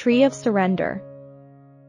Tree of Surrender.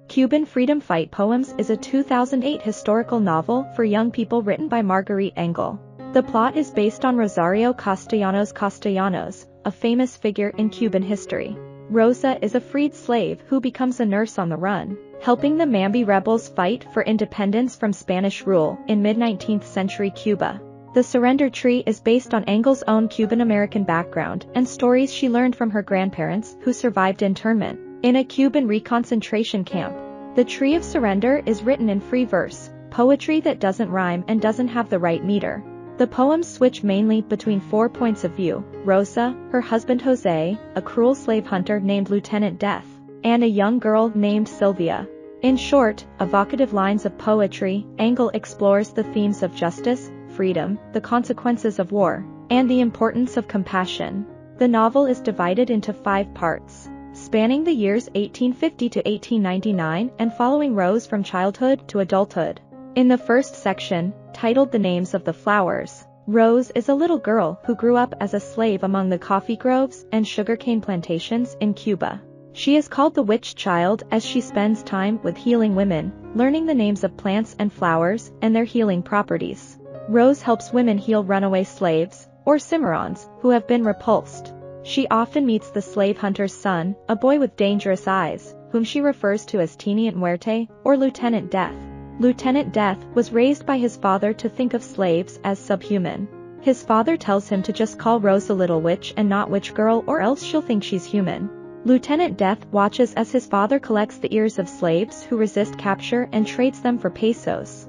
Cuban Freedom Fight Poems is a 2008 historical novel for young people written by Margarita Engle. The plot is based on Rosario Castellanos Castellanos, a famous figure in Cuban history. Rosa is a freed slave who becomes a nurse on the run, helping the Mambi rebels fight for independence from Spanish rule in mid-19th century Cuba. The Surrender Tree is based on Engle's own Cuban-American background and stories she learned from her grandparents who survived internment in a Cuban reconcentration camp. The Tree of Surrender is written in free verse, poetry that doesn't rhyme and doesn't have the right meter. The poems switch mainly between four points of view, Rosa, her husband Jose, a cruel slave hunter named Lieutenant Death, and a young girl named Sylvia. In short, evocative lines of poetry, Engle explores the themes of justice, freedom, the consequences of war, and the importance of compassion. The novel is divided into five parts, spanning the years 1850 to 1899 and following Rose from childhood to adulthood. In the first section, titled The Names of the Flowers, Rose is a little girl who grew up as a slave among the coffee groves and sugarcane plantations in Cuba. She is called the witch child as she spends time with healing women, learning the names of plants and flowers and their healing properties. Rose helps women heal runaway slaves, or cimarrons, who have been repulsed. She often meets the slave hunter's son, a boy with dangerous eyes, whom she refers to as Teniente Muerte, or Lieutenant Death. Lieutenant Death was raised by his father to think of slaves as subhuman. His father tells him to just call Rose a little witch and not witch girl or else she'll think she's human. Lieutenant Death watches as his father collects the ears of slaves who resist capture and trades them for pesos.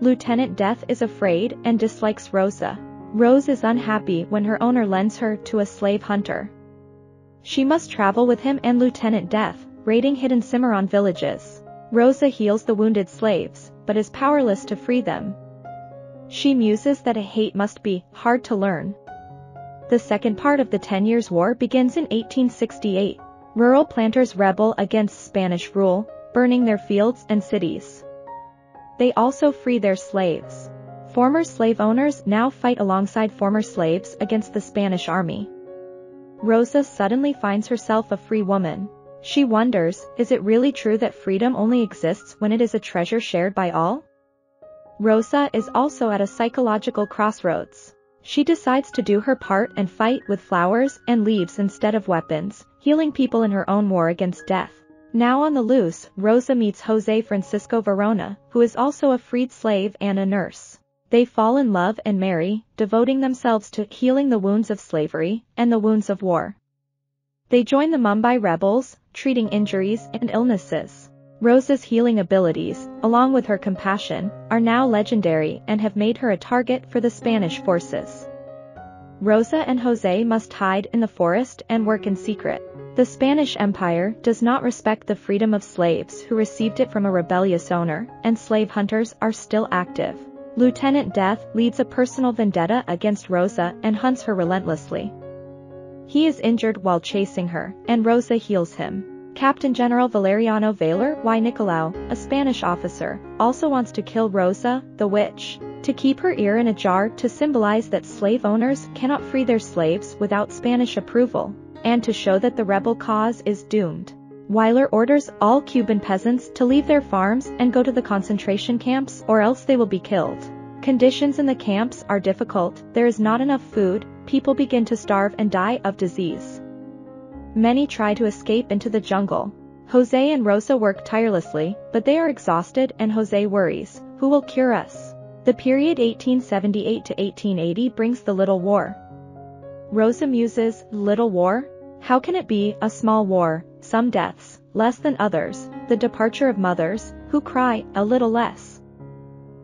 Lieutenant Death is afraid and dislikes Rosa. Rose is unhappy when her owner lends her to a slave hunter. She must travel with him and Lieutenant Death, raiding hidden Cimarron villages. Rosa heals the wounded slaves, but is powerless to free them. She muses that a hate must be hard to learn. The second part of the Ten Years' War begins in 1868. Rural planters rebel against Spanish rule, burning their fields and cities. They also free their slaves. Former slave owners now fight alongside former slaves against the Spanish army. Rosa suddenly finds herself a free woman. She wonders, is it really true that freedom only exists when it is a treasure shared by all? Rosa is also at a psychological crossroads. She decides to do her part and fight with flowers and leaves instead of weapons, healing people in her own war against death. Now on the loose, Rosa meets Jose Francisco Varona, who is also a freed slave and a nurse. They fall in love and marry, devoting themselves to healing the wounds of slavery and the wounds of war. They join the Mambi rebels, treating injuries and illnesses. Rosa's healing abilities, along with her compassion, are now legendary and have made her a target for the Spanish forces. Rosa and Jose must hide in the forest and work in secret. The Spanish Empire does not respect the freedom of slaves who received it from a rebellious owner, and slave hunters are still active. Lieutenant Death leads a personal vendetta against Rosa and hunts her relentlessly. He is injured while chasing her, and Rosa heals him. Captain General Valeriano Weyler y Nicolau, a Spanish officer, also wants to kill Rosa, the witch to keep her ear in a jar to symbolize that slave owners cannot free their slaves without Spanish approval, and to show that the rebel cause is doomed. Weyler orders all Cuban peasants to leave their farms and go to the concentration camps or else they will be killed. Conditions in the camps are difficult, there is not enough food, people begin to starve and die of disease. Many try to escape into the jungle. Jose and Rosa work tirelessly, but they are exhausted and Jose worries, who will cure us? The period 1878 to 1880 brings the Little War. Rosa muses, Little War? How can it be a small war, some deaths, less than others, the departure of mothers, who cry, a little less?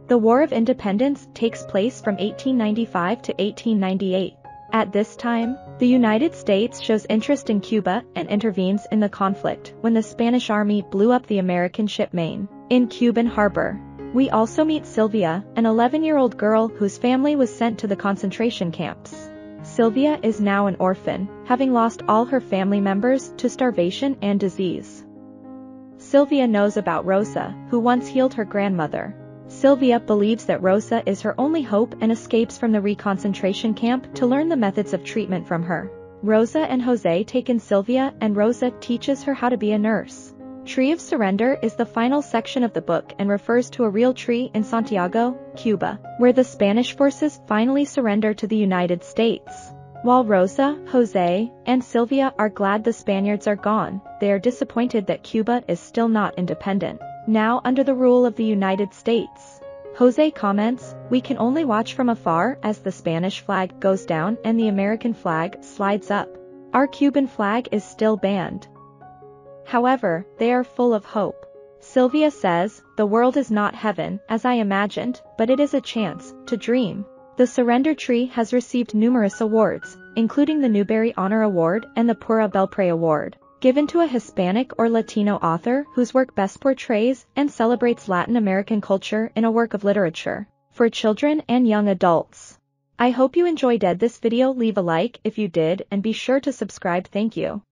The War of Independence takes place from 1895 to 1898. At this time, the United States shows interest in Cuba and intervenes in the conflict when the Spanish army blew up the American ship Maine in Cuban harbor. We also meet Sylvia, an 11-year-old girl whose family was sent to the concentration camps. Sylvia is now an orphan, having lost all her family members to starvation and disease. Sylvia knows about Rosa, who once healed her grandmother. Sylvia believes that Rosa is her only hope and escapes from the reconcentration camp to learn the methods of treatment from her. Rosa and Jose take in Sylvia and Rosa teaches her how to be a nurse. Tree of Surrender is the final section of the book and refers to a real tree in Santiago, Cuba, where the Spanish forces finally surrender to the United States. While Rosa, Jose, and Sylvia are glad the Spaniards are gone, they are disappointed that Cuba is still not independent, now under the rule of the United States. Jose comments, we can only watch from afar as the Spanish flag goes down and the American flag slides up. Our Cuban flag is still banned. However, they are full of hope. Sylvia says, the world is not heaven, as I imagined, but it is a chance to dream. The Surrender Tree has received numerous awards, including the Newbery Honor Award and the Pura Belpré Award, given to a Hispanic or Latino author whose work best portrays and celebrates Latin American culture in a work of literature, for children and young adults. I hope you enjoyed this video leave a like if you did and be sure to subscribe thank you.